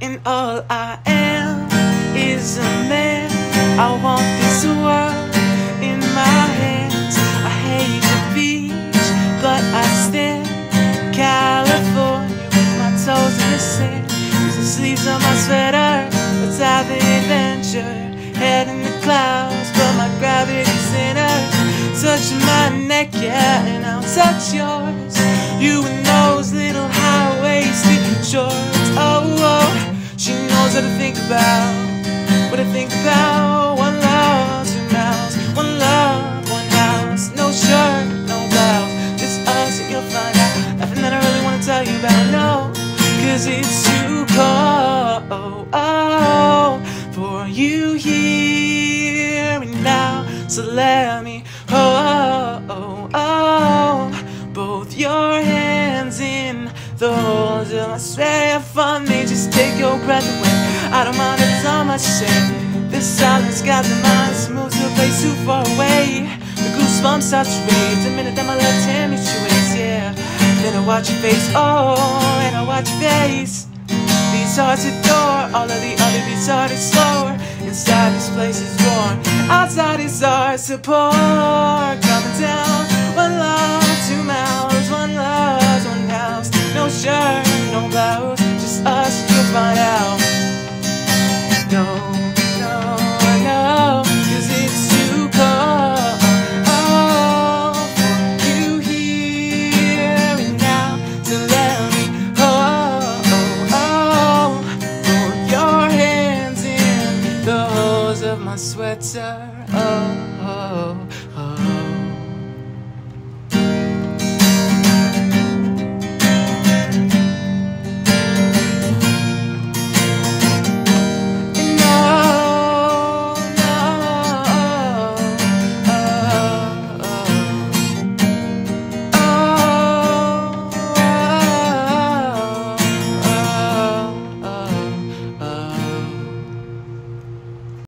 and all I am is a man. I want this world in my hands. I hate the beach, but I stand California with my toes in the sand. Use the sleeves on my sweater. Let's have an adventure. Head in the clouds, but my gravity's center. Touch my neck, yeah, and I'll touch yours. What to think about. What to think about. One love, two mouths. One love, one house. No shirt, no blouse. Just us, and you'll find out. Nothing that I really wanna tell you about. No, cause it's too cold. Oh, for you here and now. So let me oh, oh, oh, both your hands in the holes of my sweater for me. Just take your breath away. I don't mind if there's not much say. This silence got the mind smooth to a place too far away. The goosebumps start to raise the minute that my left hand waist, yeah. Then I watch your face, oh, and I watch your face. These hearts adore, all of the other beats are slower. Inside this place is warm, outside is our support. of my sweater. Oh, oh